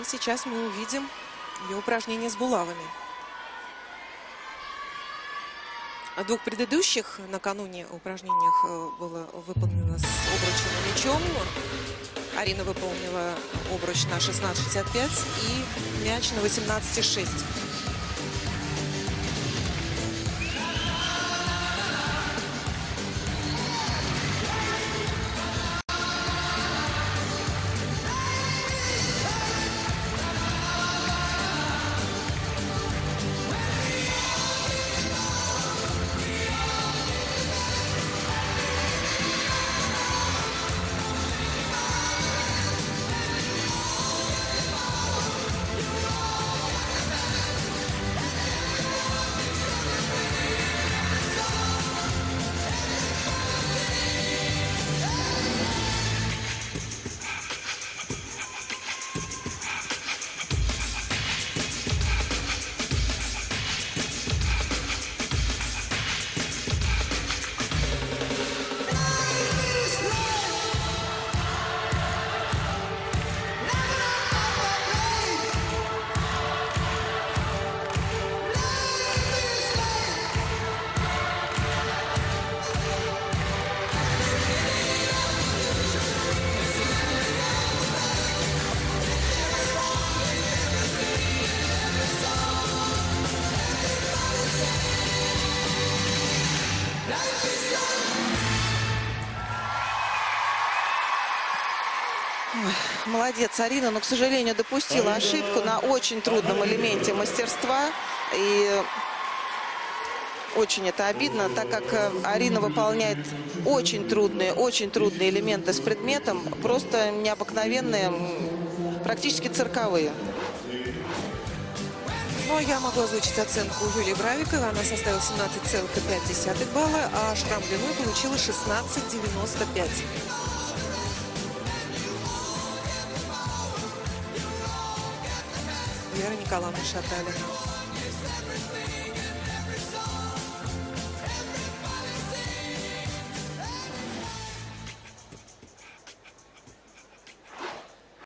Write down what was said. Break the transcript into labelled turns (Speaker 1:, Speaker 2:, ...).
Speaker 1: И сейчас мы увидим ее упражнение с булавами. В двух предыдущих накануне упражнениях э, было выполнено с обручем мячом. Арина выполнила обруч на 16.65 и мяч на 18.6. Молодец, Арина, но, к сожалению, допустила ошибку на очень трудном элементе мастерства. И очень это обидно, так как э, Арина выполняет очень трудные, очень трудные элементы с предметом, просто необыкновенные, практически цирковые. Но я могу озвучить оценку Юлии Бравиковой. Она составила 17,5 балла, а шрам длиной получила 16,95. Веры Николаевна Шаталина.